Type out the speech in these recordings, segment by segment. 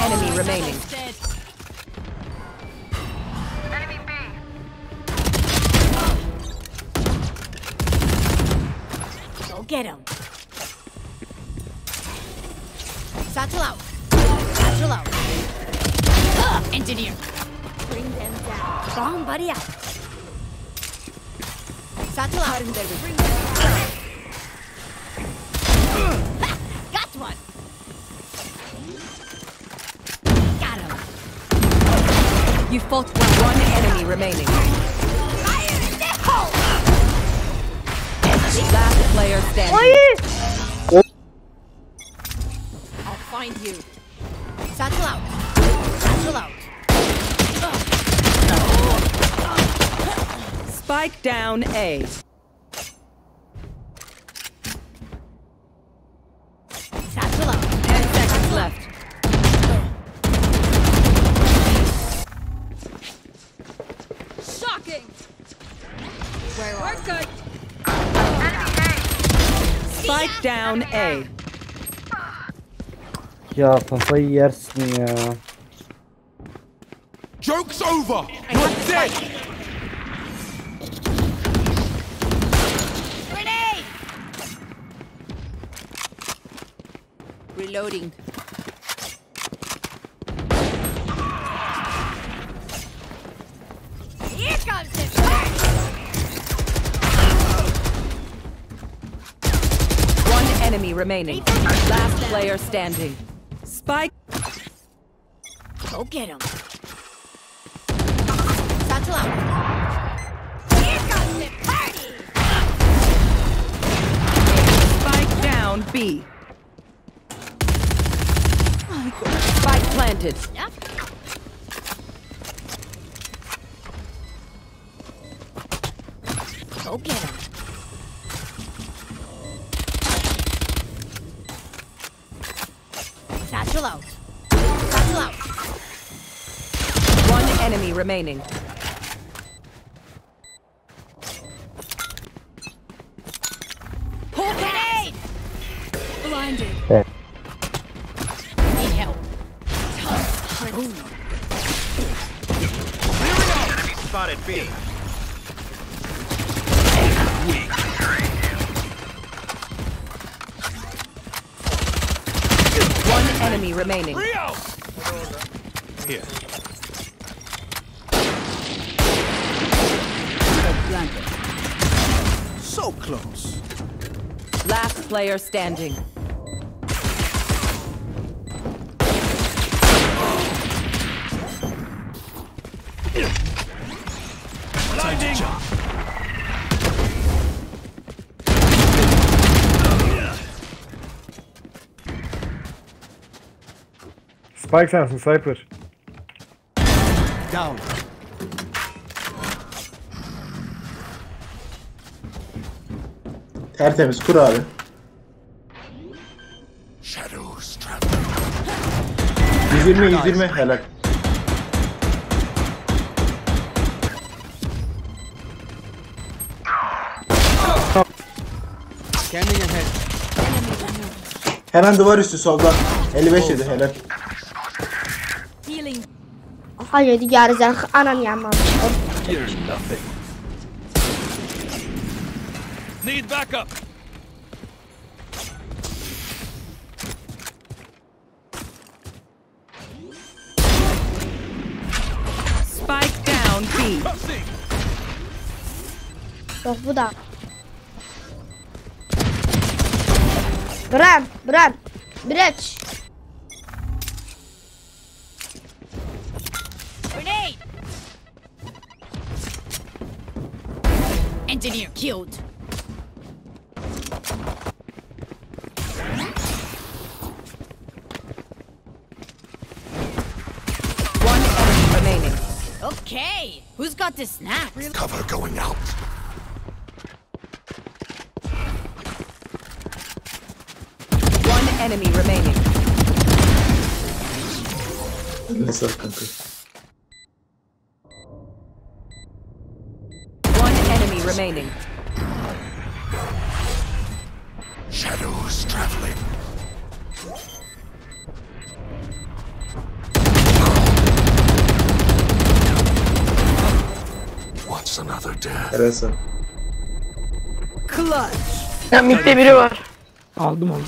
enemy remaining. Dead. Go get him. Satchel out. Satchel out. Ugh, engineer. Bring them down. Bomb buddy out. Satchel out. Bring them down. Ha! Got one. Got him. You fought well. One enemy remaining. Fire in the hole. Last player standing. I'll find you. Satchel out. Satchel out. Spike down A. Spike down A. Ya kafayı yersin ya. Joke's over! You're dead! Grenade. Reloading. Enemy remaining. Last player standing. Spike. Go get him. Satchel out. Here comes the party. Spike down B. Spike planted. Yep. Go get him. Satchel out. Satchel out. One enemy remaining. Pull grenade. Blinded. Evet. Need help. Ooh. Here we go! Enemy spotted B. enemy remaining. Rio! Here. So close. Last player standing. Spike sensin Cypher. Down. Tertemiz kur abi. Shadows traveling. 120 120 helal. Duvar üstü solda. 55 yedi helal. Healing. Aha yedi gerizekalı anan yanmamış. You're nothing. Need backup. Spike down B. Crossing. Yok bu da. Bran, Bran. Breç. Engineer killed. One enemy remaining. Okay, who's got the snap? Cover going out. One enemy remaining. Remaining. Shadows traveling. What's another death? Helal sana. Ya midde biri var. Aldım onu.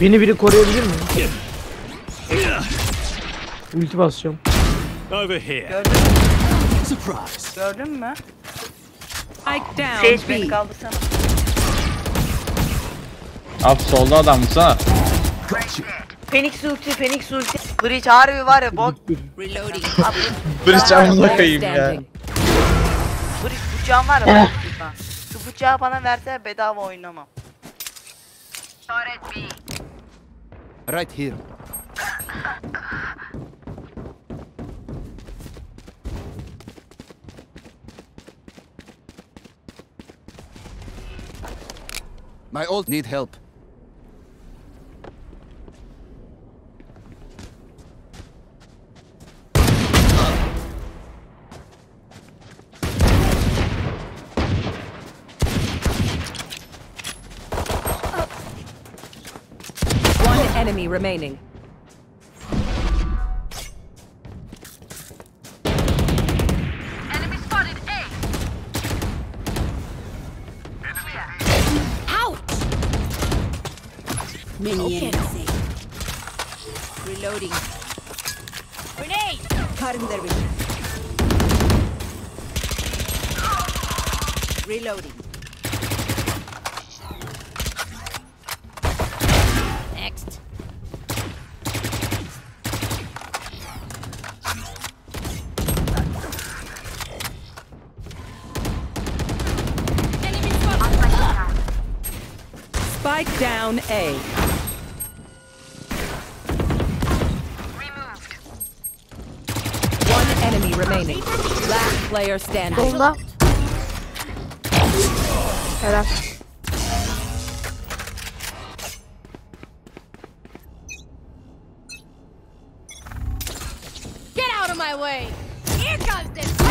Beni biri koruyabilir mi? Ulti basacağım. Over here. Gördün mü? Surprise. Gördün mü? Spike down Sage beni B. kaldırsana. Abi solda adam vursana. Phoenix ulti, Phoenix ulti. Breach harbi var ya bot. Reloading. Camına Player koyayım ya. Breach bıçağım var ya lütfen. Şu bıçağı bana verse bedava oynamam. Right here. My old need help. One enemy remaining. Mini okay. Reloading. Grenade! Cutting their vision. Reloading. Next. Enemy. Spike down A. remaining. Last player standing. Solda. Helal. Get out of my way. Here comes this.